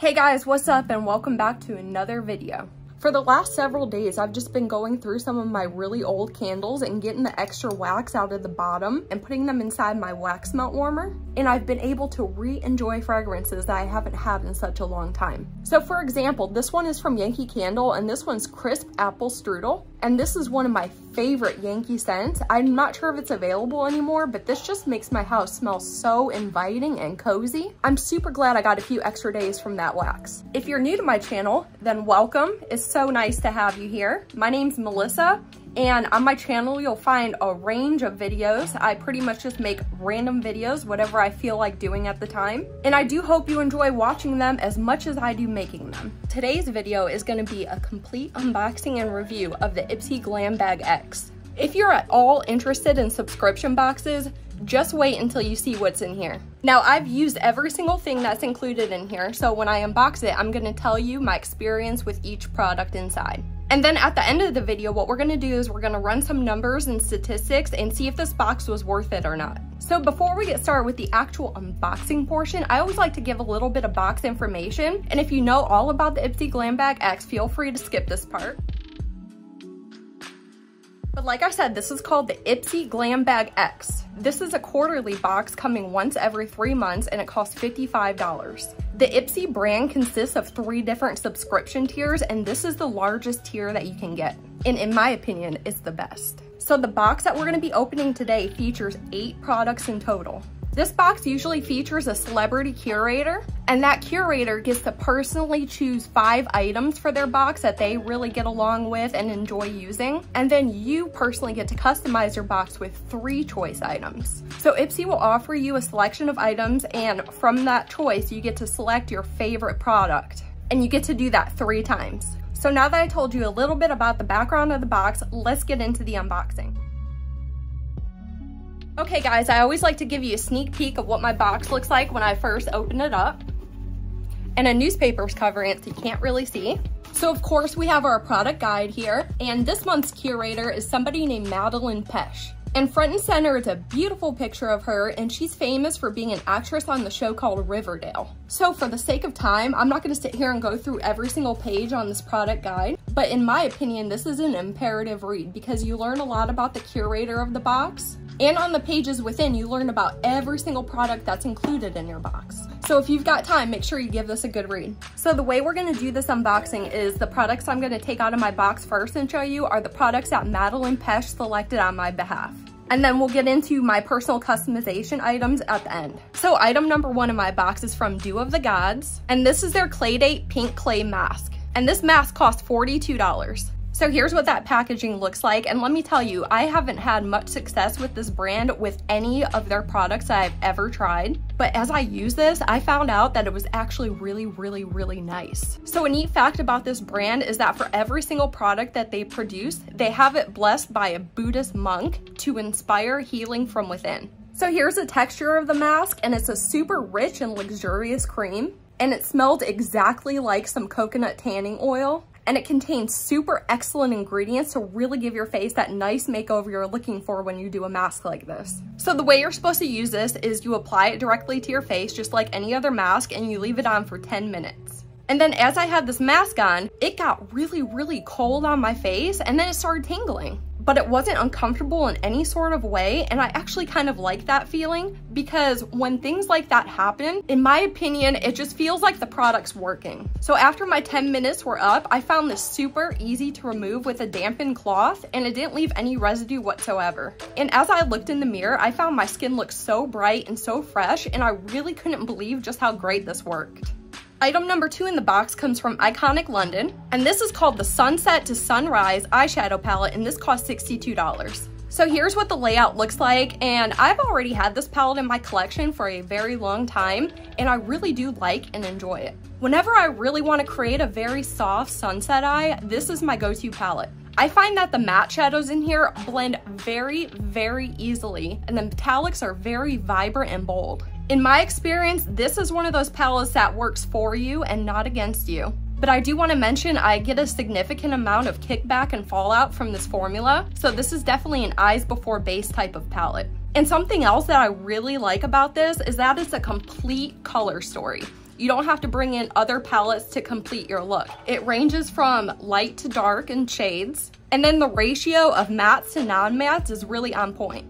Hey guys, what's up and welcome back to another video. For the last several days, I've just been going through some of my really old candles and getting the extra wax out of the bottom and putting them inside my wax melt warmer. And I've been able to re-enjoy fragrances that I haven't had in such a long time. So for example, this one is from Yankee Candle and this one's Crisp Apple Strudel. And this is one of my favorite Yankee scents. I'm not sure if it's available anymore, but this just makes my house smell so inviting and cozy. I'm super glad I got a few extra days from that wax. If you're new to my channel, then welcome. It's so nice to have you here. My name's Melissa and on my channel, you'll find a range of videos. I pretty much just make random videos, whatever I feel like doing at the time. And I do hope you enjoy watching them as much as I do making them. Today's video is gonna be a complete unboxing and review of the Ipsy Glam Bag X. If you're at all interested in subscription boxes, just wait until you see what's in here. Now I've used every single thing that's included in here, so when I unbox it, I'm gonna tell you my experience with each product inside. And then at the end of the video, what we're gonna do is we're gonna run some numbers and statistics and see if this box was worth it or not. So before we get started with the actual unboxing portion, I always like to give a little bit of box information. And if you know all about the Ipsy Glam Bag X, feel free to skip this part. But like I said, this is called the Ipsy Glam Bag X. This is a quarterly box coming once every three months and it costs $55. The Ipsy brand consists of three different subscription tiers and this is the largest tier that you can get. And in my opinion, it's the best. So the box that we're gonna be opening today features eight products in total. This box usually features a celebrity curator, and that curator gets to personally choose five items for their box that they really get along with and enjoy using. And then you personally get to customize your box with three choice items. So Ipsy will offer you a selection of items, and from that choice, you get to select your favorite product. And you get to do that three times. So now that I told you a little bit about the background of the box, let's get into the unboxing. Okay guys, I always like to give you a sneak peek of what my box looks like when I first open it up. And a newspaper's covering it so you can't really see. So of course we have our product guide here, and this month's curator is somebody named Madeline Petsch. And front and center is a beautiful picture of her, and she's famous for being an actress on the show called Riverdale. So for the sake of time, I'm not gonna sit here and go through every single page on this product guide, but in my opinion, this is an imperative read because you learn a lot about the curator of the box, and on the pages within, you learn about every single product that's included in your box. So if you've got time, make sure you give this a good read. So the way we're gonna do this unboxing is the products I'm gonna take out of my box first and show you are the products that Madeline Petsch selected on my behalf. And then we'll get into my personal customization items at the end. So item number one in my box is from Dew of the Gods. And this is their Claydate Pink Clay Mask. And this mask costs $42. So here's what that packaging looks like. And let me tell you, I haven't had much success with this brand with any of their products I've ever tried. But as I use this, I found out that it was actually really, really, really nice. So a neat fact about this brand is that for every single product that they produce, they have it blessed by a Buddhist monk to inspire healing from within. So here's the texture of the mask and it's a super rich and luxurious cream and it smelled exactly like some coconut tanning oil and it contains super excellent ingredients to really give your face that nice makeover you're looking for when you do a mask like this. So the way you're supposed to use this is you apply it directly to your face just like any other mask and you leave it on for 10 minutes. And then as I had this mask on, it got really, really cold on my face and then it started tingling but it wasn't uncomfortable in any sort of way. And I actually kind of like that feeling because when things like that happen, in my opinion, it just feels like the product's working. So after my 10 minutes were up, I found this super easy to remove with a dampened cloth and it didn't leave any residue whatsoever. And as I looked in the mirror, I found my skin looked so bright and so fresh and I really couldn't believe just how great this worked. Item number two in the box comes from Iconic London, and this is called the Sunset to Sunrise eyeshadow palette, and this costs $62. So here's what the layout looks like, and I've already had this palette in my collection for a very long time, and I really do like and enjoy it. Whenever I really want to create a very soft sunset eye, this is my go-to palette. I find that the matte shadows in here blend very, very easily, and the metallics are very vibrant and bold. In my experience, this is one of those palettes that works for you and not against you. But I do want to mention I get a significant amount of kickback and fallout from this formula, so this is definitely an eyes before base type of palette. And something else that I really like about this is that it's a complete color story. You don't have to bring in other palettes to complete your look. It ranges from light to dark in shades, and then the ratio of mattes to non-mattes is really on point.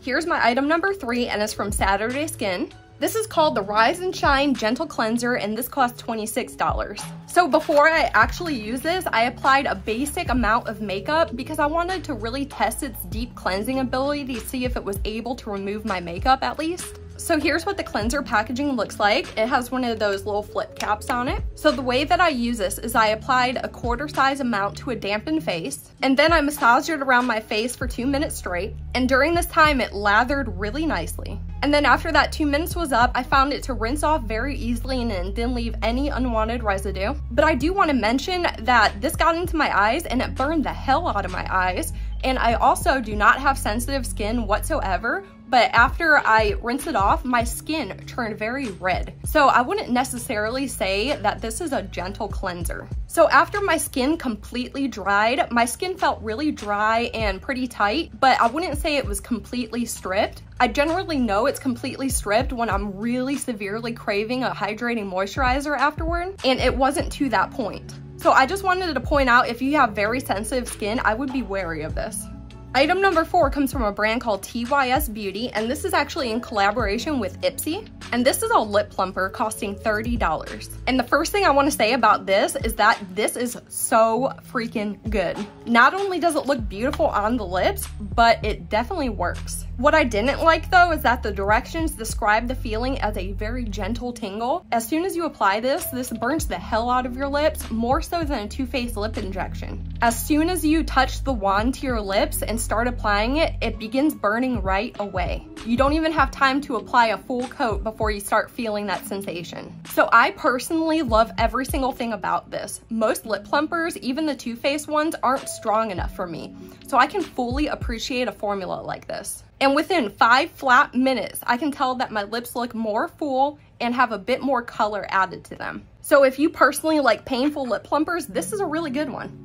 Here's my item number three, and it's from Saturday Skin. This is called the Rise and Shine Gentle Cleanser and this costs $26. So before I actually use this, I applied a basic amount of makeup because I wanted to really test its deep cleansing ability to see if it was able to remove my makeup at least. So here's what the cleanser packaging looks like. It has one of those little flip caps on it. So the way that I use this is I applied a quarter size amount to a dampened face, and then I massaged it around my face for two minutes straight. And during this time, it lathered really nicely. And then after that two minutes was up, I found it to rinse off very easily and didn't leave any unwanted residue. But I do want to mention that this got into my eyes and it burned the hell out of my eyes. And I also do not have sensitive skin whatsoever, but after I rinse it off, my skin turned very red. So I wouldn't necessarily say that this is a gentle cleanser. So after my skin completely dried, my skin felt really dry and pretty tight, but I wouldn't say it was completely stripped. I generally know it's completely stripped when I'm really severely craving a hydrating moisturizer afterward, and it wasn't to that point. So I just wanted to point out if you have very sensitive skin, I would be wary of this. Item number four comes from a brand called TYS Beauty, and this is actually in collaboration with Ipsy. And this is a lip plumper costing $30. And the first thing I wanna say about this is that this is so freaking good. Not only does it look beautiful on the lips, but it definitely works. What I didn't like though is that the directions describe the feeling as a very gentle tingle. As soon as you apply this, this burns the hell out of your lips, more so than a Too Faced lip injection. As soon as you touch the wand to your lips and start applying it, it begins burning right away. You don't even have time to apply a full coat before you start feeling that sensation. So I personally love every single thing about this. Most lip plumpers, even the Too Faced ones, aren't strong enough for me. So I can fully appreciate a formula like this. And within five flat minutes, I can tell that my lips look more full and have a bit more color added to them. So if you personally like painful lip plumpers, this is a really good one.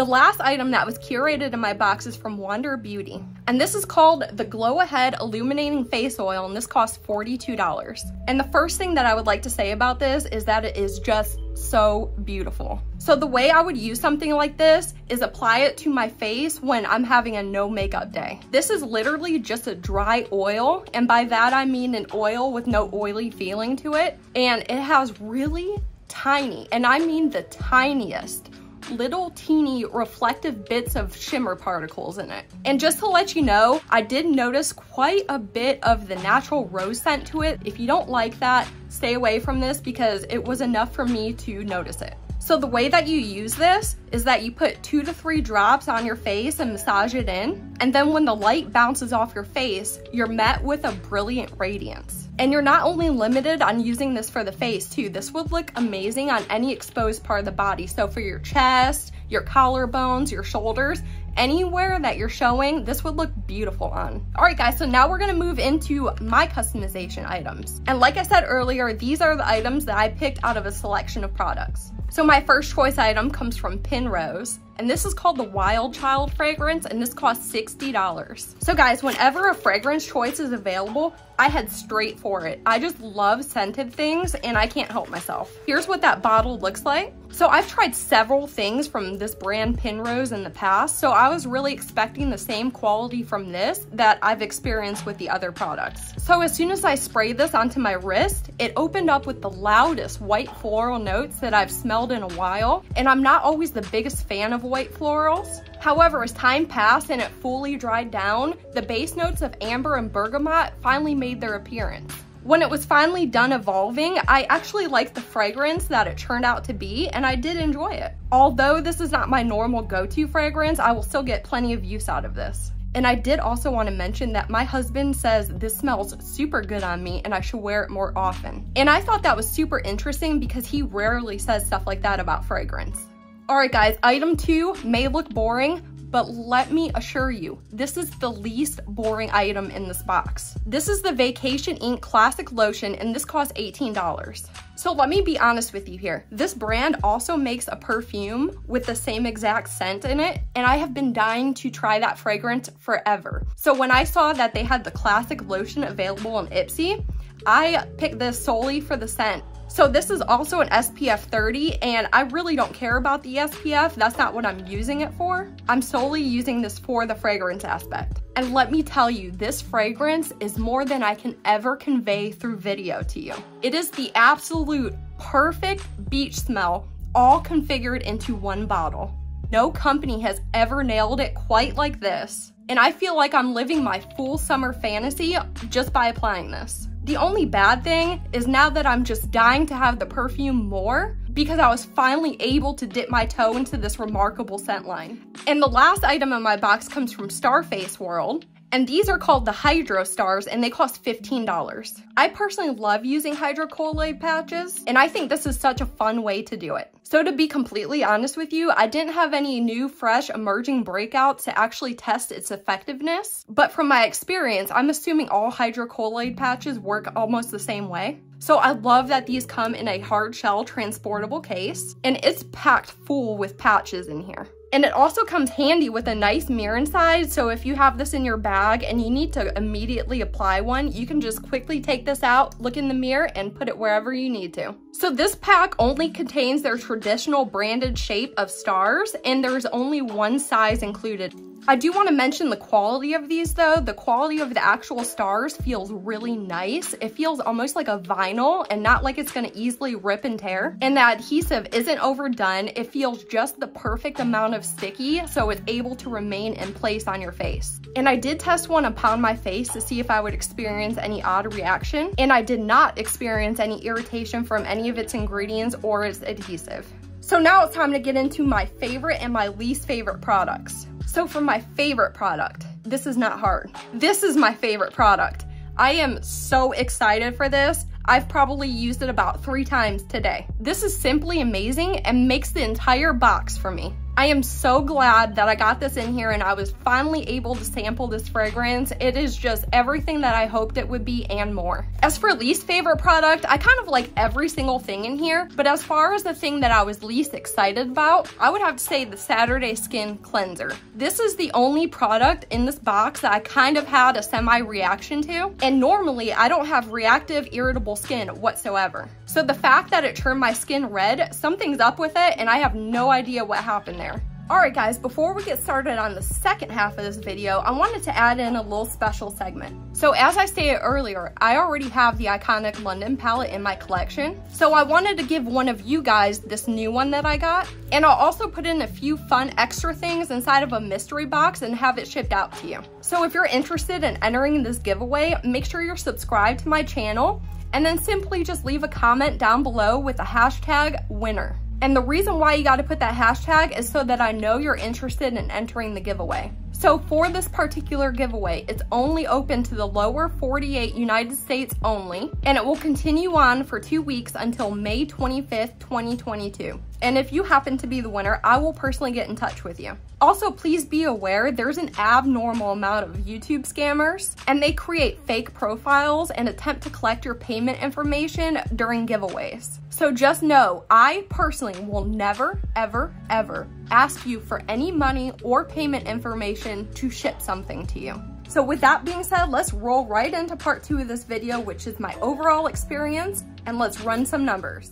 The last item that was curated in my box is from Wander Beauty. And this is called the Glow Ahead Illuminating Face Oil and this costs $42. And the first thing that I would like to say about this is that it is just so beautiful. So the way I would use something like this is apply it to my face when I'm having a no makeup day. This is literally just a dry oil. And by that, I mean an oil with no oily feeling to it. And it has really tiny, and I mean the tiniest little teeny reflective bits of shimmer particles in it. And just to let you know, I did notice quite a bit of the natural rose scent to it. If you don't like that, stay away from this because it was enough for me to notice it. So the way that you use this is that you put two to three drops on your face and massage it in. And then when the light bounces off your face, you're met with a brilliant radiance. And you're not only limited on using this for the face too, this would look amazing on any exposed part of the body. So for your chest, your collarbones, your shoulders, anywhere that you're showing, this would look beautiful on. All right guys, so now we're gonna move into my customization items. And like I said earlier, these are the items that I picked out of a selection of products. So my first choice item comes from Pinrose and this is called the Wild Child fragrance, and this costs $60. So guys, whenever a fragrance choice is available, I head straight for it. I just love scented things, and I can't help myself. Here's what that bottle looks like. So I've tried several things from this brand Pinrose in the past, so I was really expecting the same quality from this that I've experienced with the other products. So as soon as I sprayed this onto my wrist, it opened up with the loudest white floral notes that I've smelled in a while, and I'm not always the biggest fan of white florals. However, as time passed and it fully dried down, the base notes of amber and bergamot finally made their appearance. When it was finally done evolving, I actually liked the fragrance that it turned out to be and I did enjoy it. Although this is not my normal go-to fragrance, I will still get plenty of use out of this. And I did also want to mention that my husband says this smells super good on me and I should wear it more often. And I thought that was super interesting because he rarely says stuff like that about fragrance. All right, guys, item two may look boring, but let me assure you, this is the least boring item in this box. This is the Vacation Inc Classic Lotion, and this costs $18. So let me be honest with you here. This brand also makes a perfume with the same exact scent in it, and I have been dying to try that fragrance forever. So when I saw that they had the classic lotion available on Ipsy, I picked this solely for the scent So this is also an SPF 30 and I really don't care about the SPF. That's not what I'm using it for. I'm solely using this for the fragrance aspect. And let me tell you, this fragrance is more than I can ever convey through video to you. It is the absolute perfect beach smell all configured into one bottle. No company has ever nailed it quite like this. And I feel like I'm living my full summer fantasy just by applying this. The only bad thing is now that I'm just dying to have the perfume more because I was finally able to dip my toe into this remarkable scent line. And the last item in my box comes from Starface World, and these are called the Hydro Stars and they cost $15. I personally love using hydrocolloid patches and I think this is such a fun way to do it. So to be completely honest with you, I didn't have any new, fresh, emerging breakouts to actually test its effectiveness. But from my experience, I'm assuming all hydrocolloid patches work almost the same way. So I love that these come in a hard shell transportable case and it's packed full with patches in here. And it also comes handy with a nice mirror inside, so if you have this in your bag and you need to immediately apply one, you can just quickly take this out, look in the mirror, and put it wherever you need to. So this pack only contains their traditional branded shape of stars, and there's only one size included. I do want to mention the quality of these though. The quality of the actual stars feels really nice. It feels almost like a vinyl and not like it's going to easily rip and tear. And the adhesive isn't overdone. It feels just the perfect amount of sticky so it's able to remain in place on your face. And I did test one upon my face to see if I would experience any odd reaction. And I did not experience any irritation from any of its ingredients or its adhesive. So now it's time to get into my favorite and my least favorite products. So for my favorite product, this is not hard. This is my favorite product. I am so excited for this. I've probably used it about three times today. This is simply amazing and makes the entire box for me. I am so glad that I got this in here and I was finally able to sample this fragrance. It is just everything that I hoped it would be and more. As for least favorite product, I kind of like every single thing in here, but as far as the thing that I was least excited about, I would have to say the Saturday Skin Cleanser. This is the only product in this box that I kind of had a semi-reaction to, and normally I don't have reactive irritable skin whatsoever. So the fact that it turned my skin red, something's up with it and I have no idea what happened there. Alright guys, before we get started on the second half of this video, I wanted to add in a little special segment. So as I stated earlier, I already have the iconic London palette in my collection, so I wanted to give one of you guys this new one that I got, and I'll also put in a few fun extra things inside of a mystery box and have it shipped out to you. So if you're interested in entering this giveaway, make sure you're subscribed to my channel, and then simply just leave a comment down below with the hashtag winner. And the reason why you gotta put that hashtag is so that I know you're interested in entering the giveaway. So for this particular giveaway, it's only open to the lower 48 United States only, and it will continue on for two weeks until May 25th, 2022. And if you happen to be the winner, I will personally get in touch with you. Also, please be aware there's an abnormal amount of YouTube scammers and they create fake profiles and attempt to collect your payment information during giveaways. So just know, I personally will never, ever, ever ask you for any money or payment information to ship something to you. So with that being said, let's roll right into part two of this video, which is my overall experience, and let's run some numbers.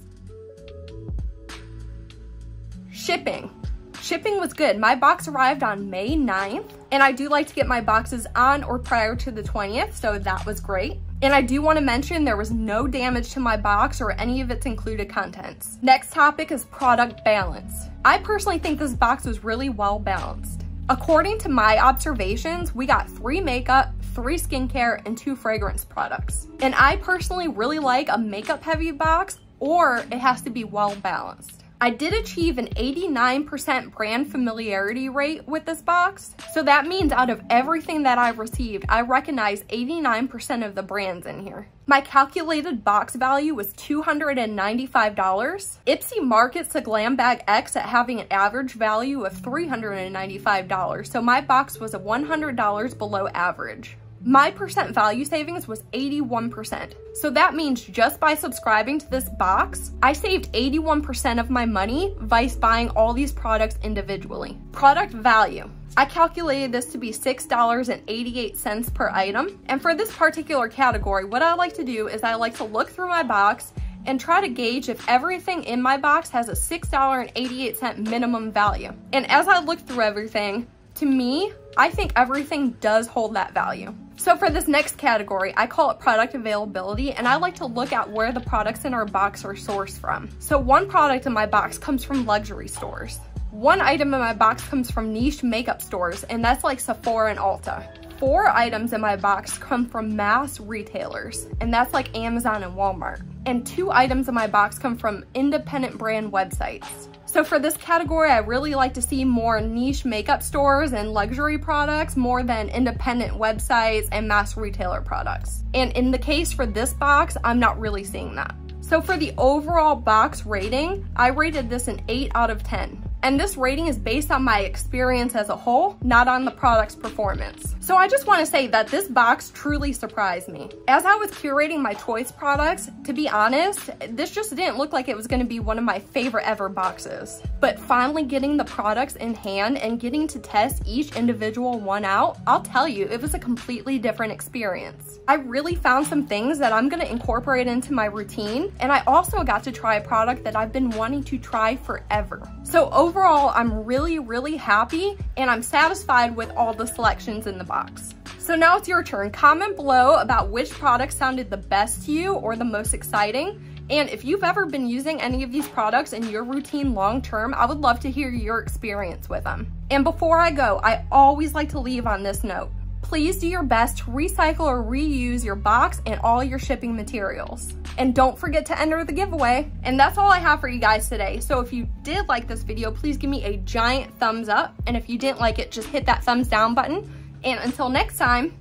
Shipping. Shipping was good. My box arrived on May 9th, and I do like to get my boxes on or prior to the 20th, so that was great. And I do want to mention there was no damage to my box or any of its included contents. Next topic is product balance. I personally think this box was really well balanced. According to my observations, we got three makeup, three skincare, and two fragrance products. And I personally really like a makeup heavy box or it has to be well balanced. I did achieve an 89% brand familiarity rate with this box. So that means out of everything that I've received, I recognize 89% of the brands in here. My calculated box value was $295. Ipsy markets the Glam Bag X at having an average value of $395, so my box was a $100 below average. My percent value savings was 81%. So that means just by subscribing to this box, I saved 81% of my money vice buying all these products individually. Product value. I calculated this to be $6.88 per item. And for this particular category, what I like to do is I like to look through my box and try to gauge if everything in my box has a $6.88 minimum value. And as I look through everything, to me, I think everything does hold that value. So for this next category, I call it product availability and I like to look at where the products in our box are sourced from. So one product in my box comes from luxury stores. One item in my box comes from niche makeup stores and that's like Sephora and Ulta. Four items in my box come from mass retailers and that's like Amazon and Walmart. And two items in my box come from independent brand websites. So for this category, I really like to see more niche makeup stores and luxury products more than independent websites and mass retailer products. And in the case for this box, I'm not really seeing that. So for the overall box rating, I rated this an 8 out of 10 and this rating is based on my experience as a whole, not on the product's performance. So I just wanna say that this box truly surprised me. As I was curating my choice products, to be honest, this just didn't look like it was gonna be one of my favorite ever boxes. But finally getting the products in hand and getting to test each individual one out, I'll tell you, it was a completely different experience. I really found some things that I'm gonna incorporate into my routine, and I also got to try a product that I've been wanting to try forever. So overall, I'm really, really happy and I'm satisfied with all the selections in the box. So now it's your turn. Comment below about which product sounded the best to you or the most exciting. And if you've ever been using any of these products in your routine long term, I would love to hear your experience with them. And before I go, I always like to leave on this note. Please do your best to recycle or reuse your box and all your shipping materials. And don't forget to enter the giveaway. And that's all I have for you guys today. So if you did like this video, please give me a giant thumbs up. And if you didn't like it, just hit that thumbs down button. And until next time,